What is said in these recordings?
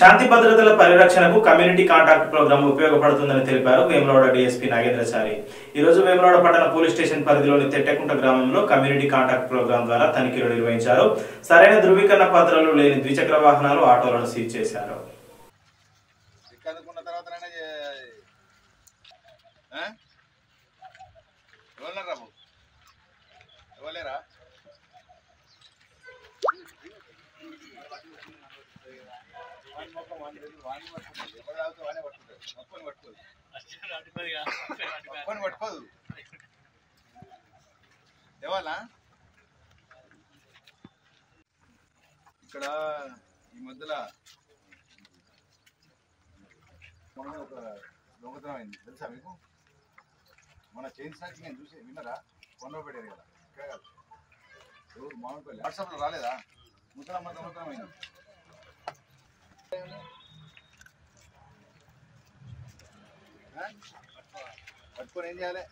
శాంతి భద్రతల పరిరక్షణకు community contact programme ఉపయోగపడుతుందని తెలిపారు వేములవాడ డీఎస్పీ నాగేంద్రచారి. ఈ రోజు వేములవాడ పట్టణ పోలీస్ స్టేషన్ పరిధిలోని తెట్టెకుంట గ్రామంలో కమ్యూనిటీ కాంటాక్ట్ ప్రోగ్రాం ద్వారా తనిఖీలు నిర్వహించారు. సరైన ధృవీకరణ పత్రాలు లేని ద్విచక్ర వాహనాలు ఆటోలను సీజ్ చేశారు. ఎవలేరా పట్టుకోదు మొక్కని పట్టుకోదు దేవాలా ఇక్కడ ఈ మధ్యలో మొన్న ఒక దొంగతనం అయింది తెలుసా మీకు మన చైన్ స్నాచింగ్ నేను చూసి విన్నారా ఫోన్లో పెట్టారు కదా ఇక్కడ కాదు ఎవరు మామిడిపల్లి వాట్సాప్లో రాలేదా ముసలమ్మ దొంగతనం అయింది పట్టుకొని ఏం చేయాలి?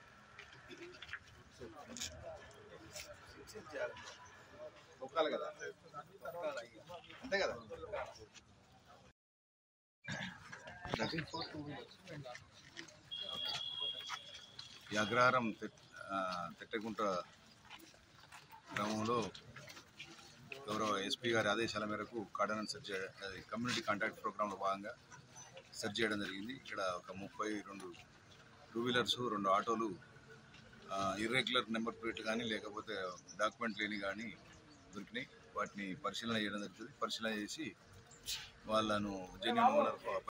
తొక్కాలి కదా? అంతే కదా? ఈ అగ్రహారం తిట్టగుంట గ్రామంలో గౌరవ ఎస్పీ గారి ఆదేశాల మేరకు కార్డనెన్స్ సెర్చ్ అది కమ్యూనిటీ కాంటాక్ట్ ప్రోగ్రాంలో భాగంగా సెర్చ్ చేయడం జరిగింది. ఇక్కడ ఒక ముప్పై రెండు టూ వీలర్స్ రెండు ఆటోలు ఇర్రెగ్యులర్ నెంబర్ ప్లేట్ కానీ లేకపోతే డాక్యుమెంట్ లేని కానీ దొరికినాయి. వాటిని పరిశీలన చేయడం జరుగుతుంది. పరిశీలన చేసి వాళ్ళను జెన్యున్ ఓనర్